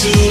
see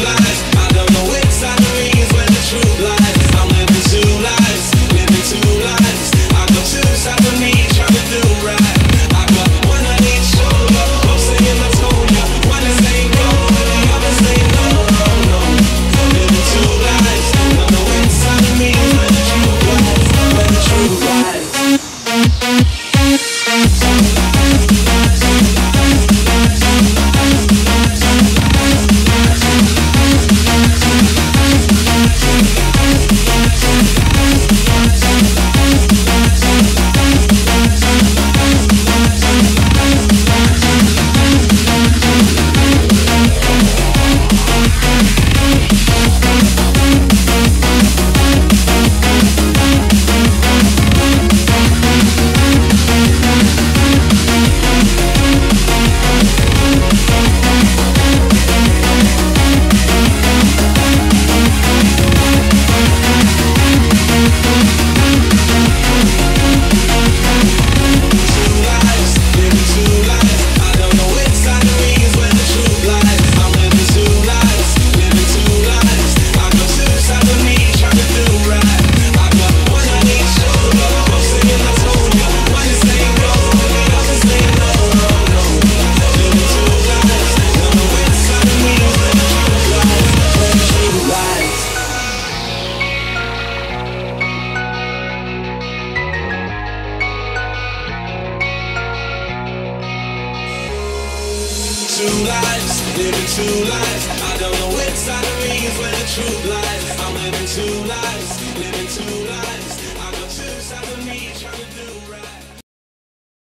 living two lives. I don't know which side of me is where the truth lies. I'm living two lives, living two lives. I got two sides of me trying to do.